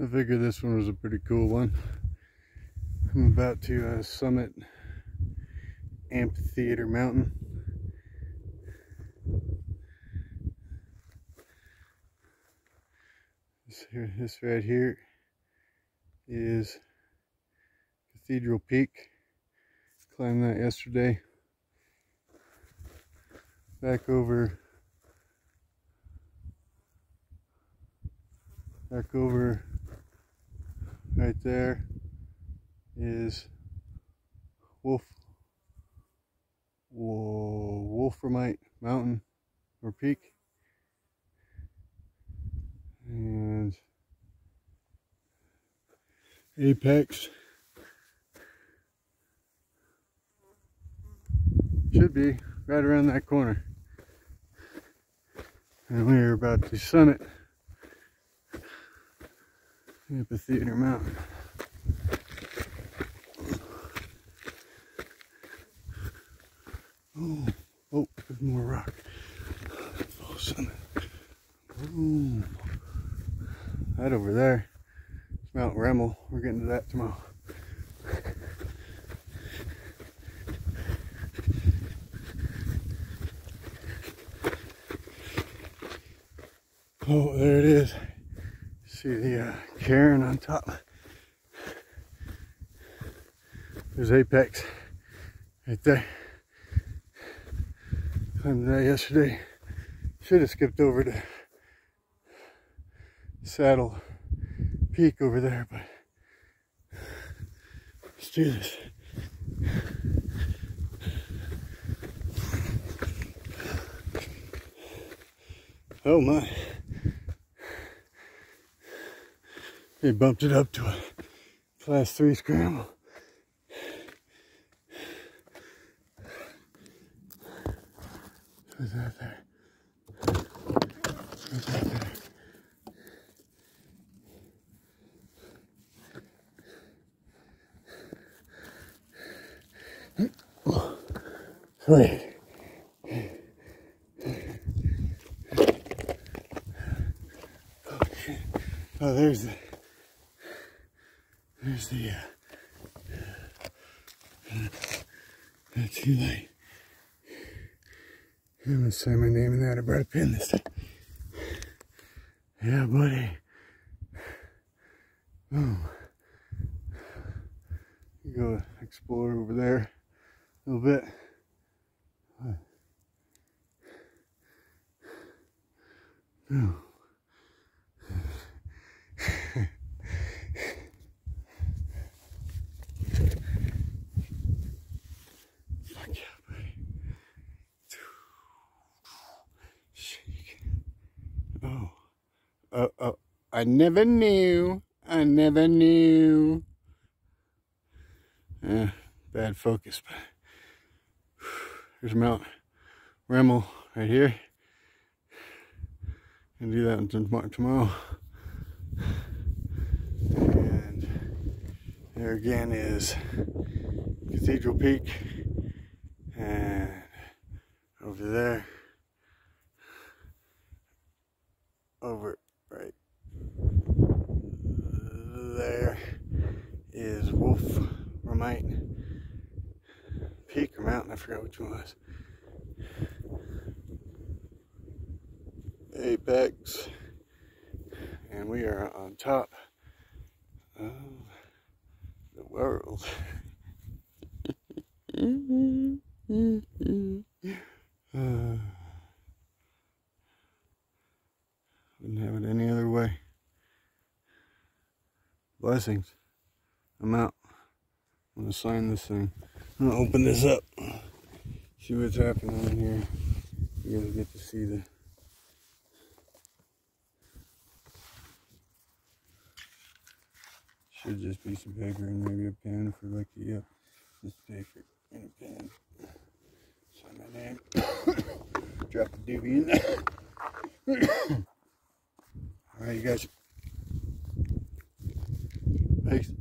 I figured this one was a pretty cool one. I'm about to uh, summit Amphitheater Mountain. This, here, this right here is Cathedral Peak. Climbed that yesterday. Back over back over right there is Wolf Wolframite Mountain or Peak. And Apex. Should be right around that corner. And we are about to summit Amphitheater Mountain. Oh, oh, there's more rock. Oh, summit. Boom. That over there is Mount Remmel. We're getting to that tomorrow. Oh, there it is. See the uh, cairn on top. There's Apex right there. Climbed that yesterday. Should have skipped over to Saddle Peak over there, but let's do this. Oh my. They bumped it up to a class three scramble. Who's that there? Who's that there? Sweet. Oh. Oh, there's the there's the, uh, that's too late. I'm gonna say my name in that. I brought a pen this time. Yeah, buddy. Oh. Go explore over there a little bit. Oh. Oh. Uh, oh. I never knew. I never knew. Yeah, bad focus, but there's Mount Remmel right here. And do that tomorrow. And there again is Cathedral Peak. And over there over right there is Wolf Ramite Peak or Mountain, I forgot which one was. Apex, and we are on top of the world. uh, Wouldn't have it any other way. Blessings. I'm out. I'm gonna sign this thing. I'm gonna open this up. See what's happening in here. You guys get to see the should just be some paper and maybe a pen for like yeah. Just paper and a pen. Sign my name. Drop the doobie in there. All right, you guys. Peace.